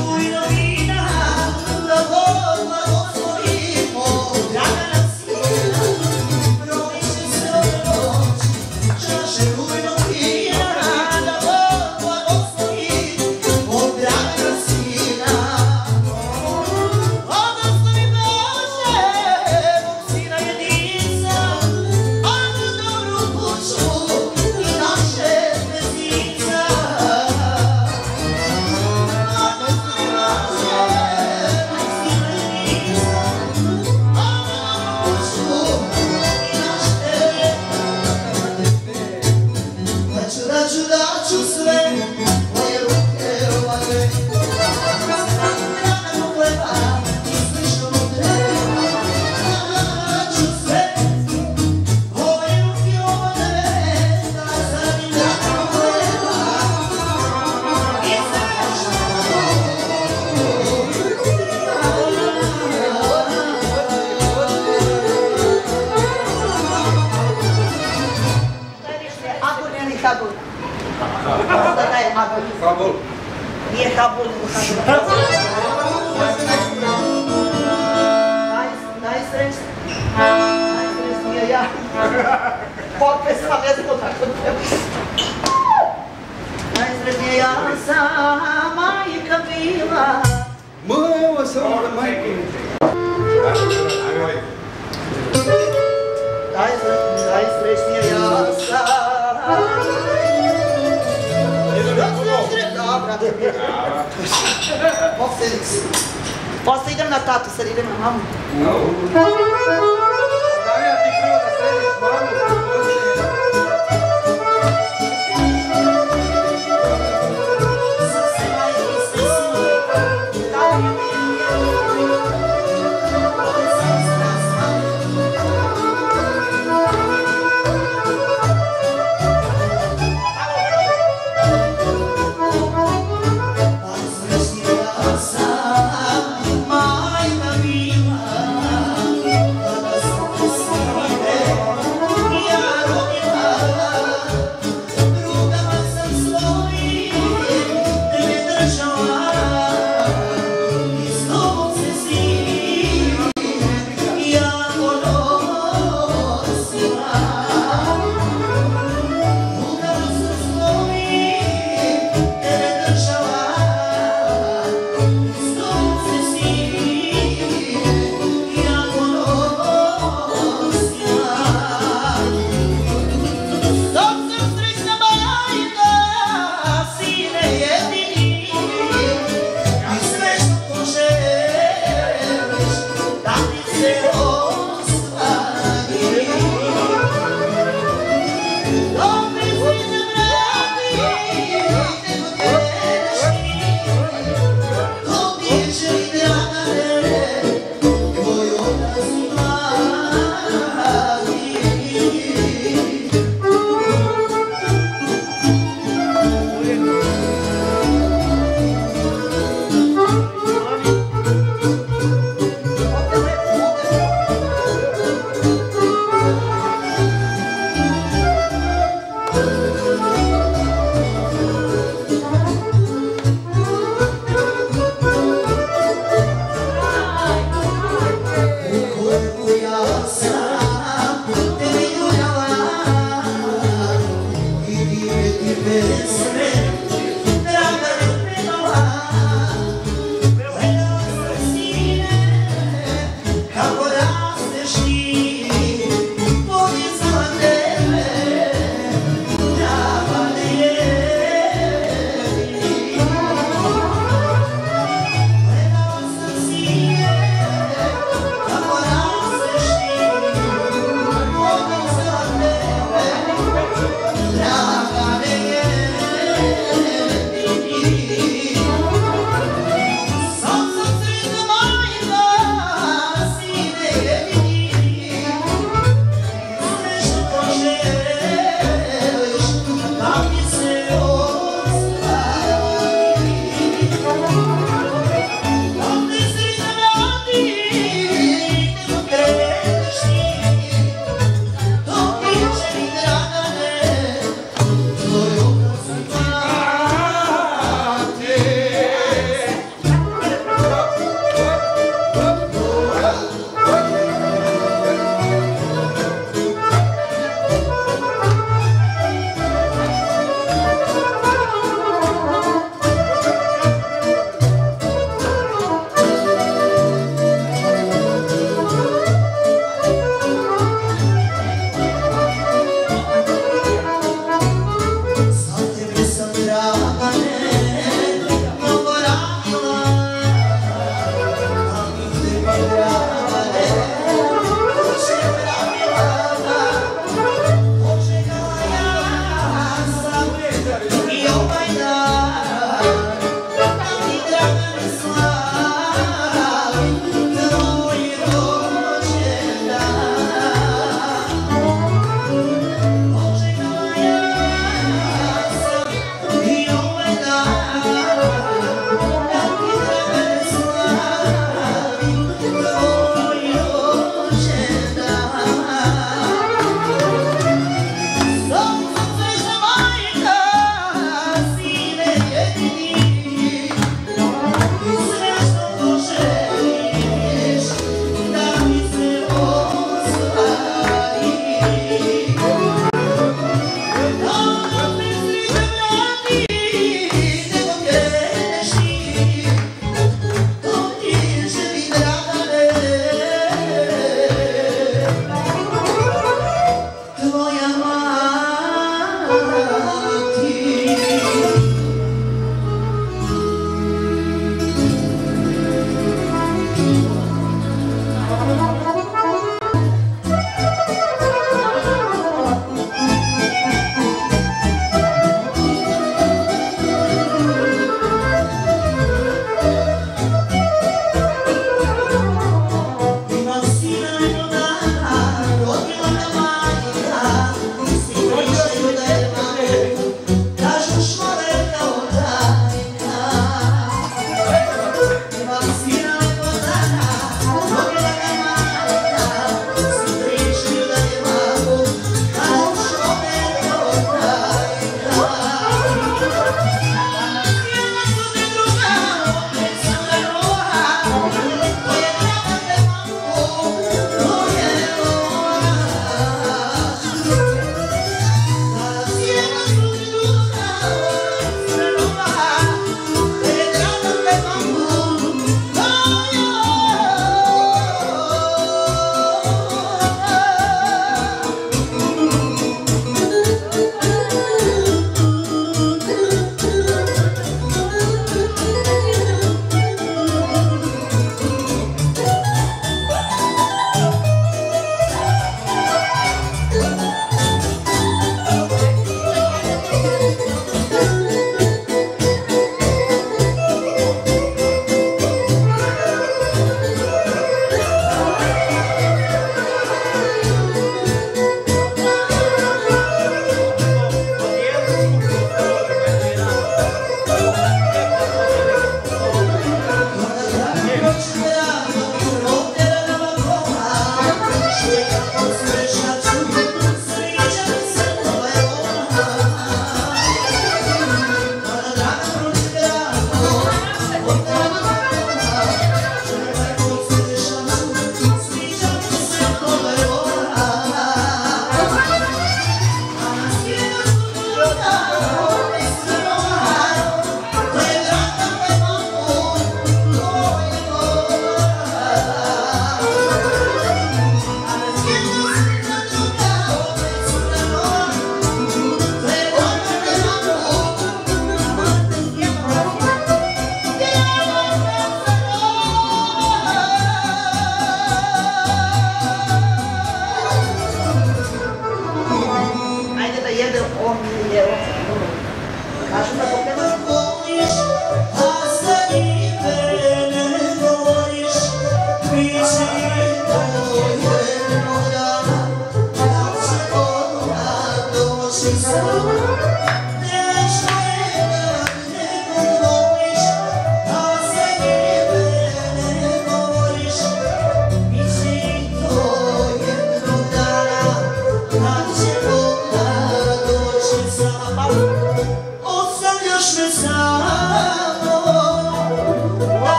boy.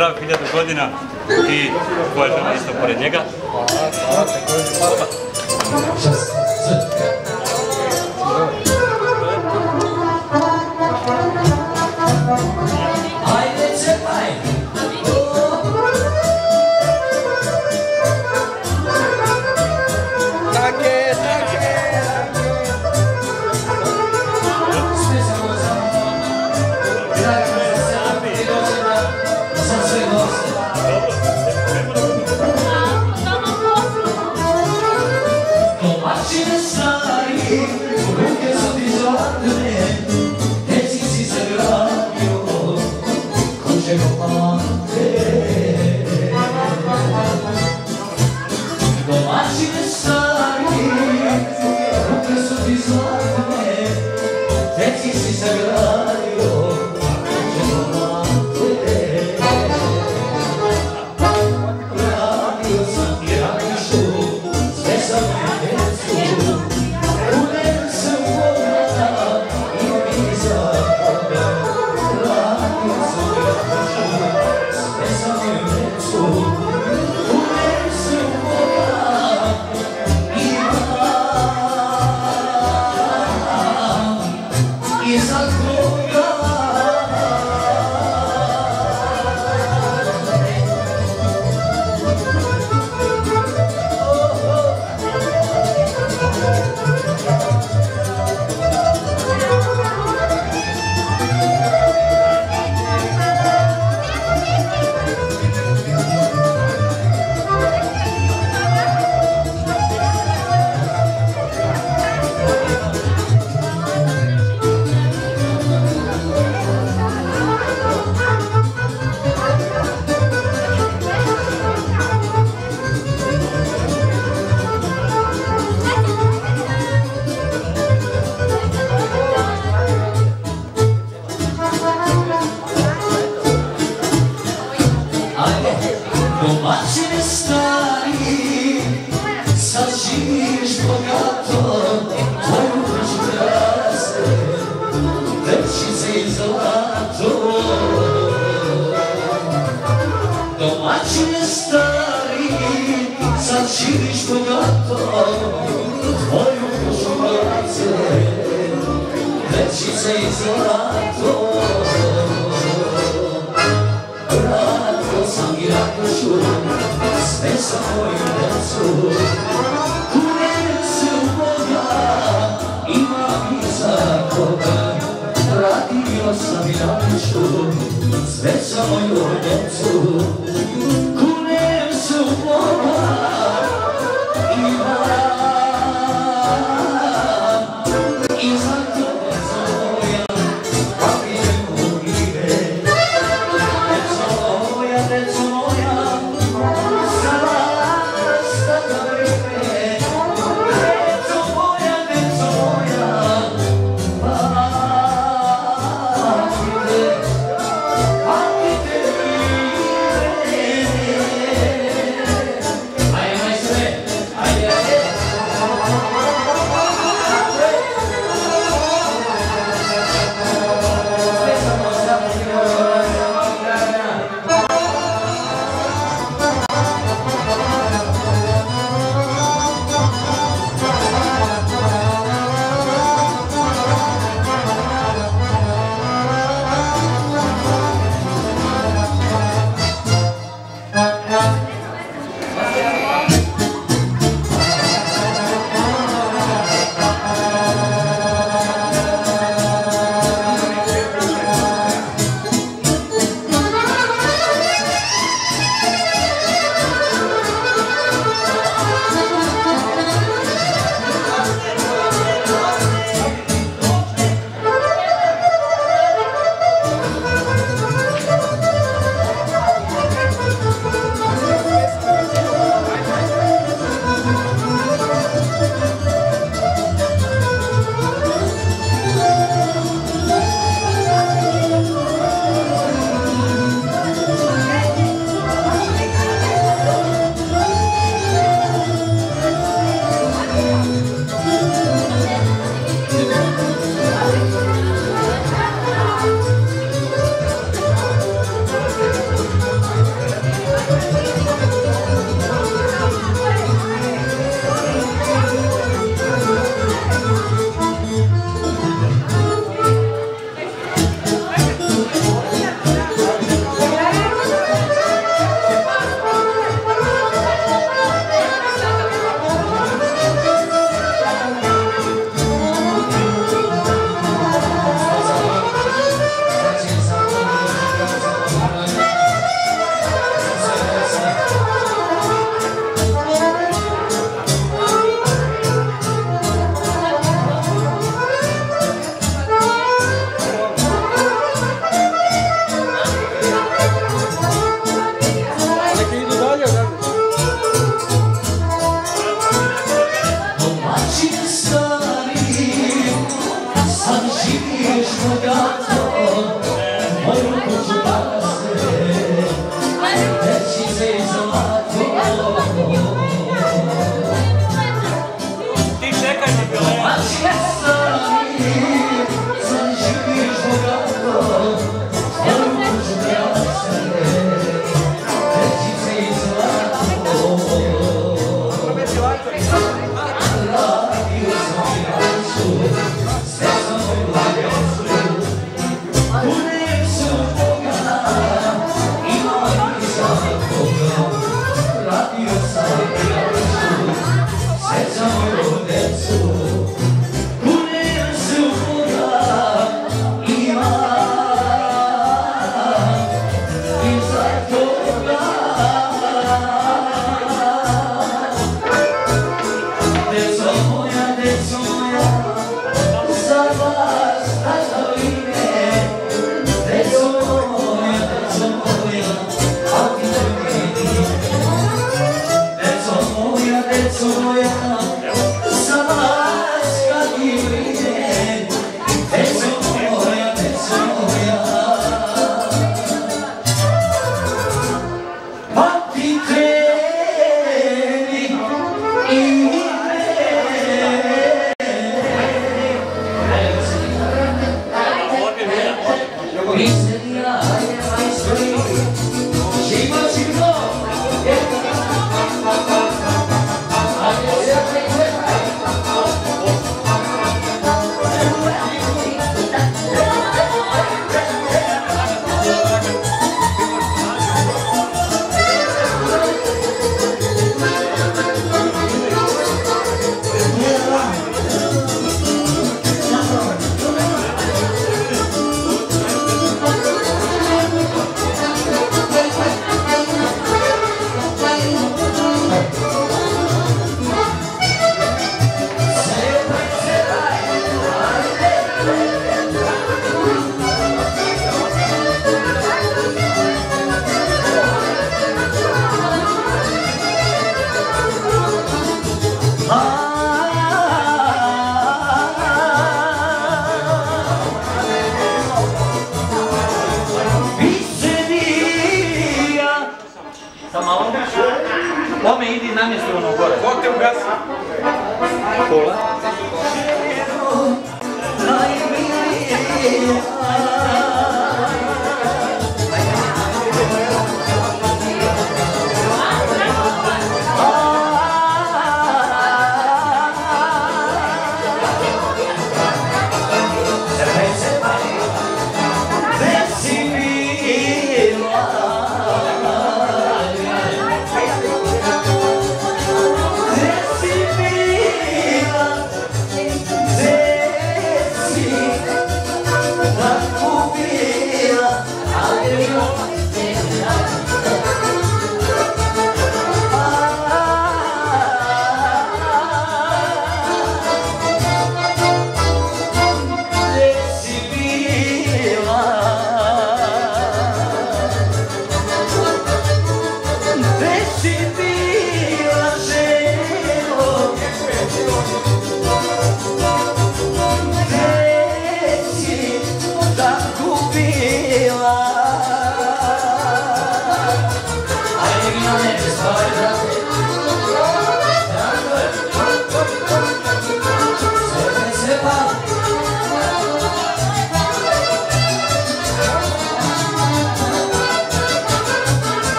zdrav hiljadu godina. I tvoja žena isto pored njega. Hvala, hvala, Činiš bogato tvoju dušu vrce Većice i zlato Vratio sam i rakošu Sve sa mojim decom. Čekao sam javiću, sve za moju djecu, kunem se u.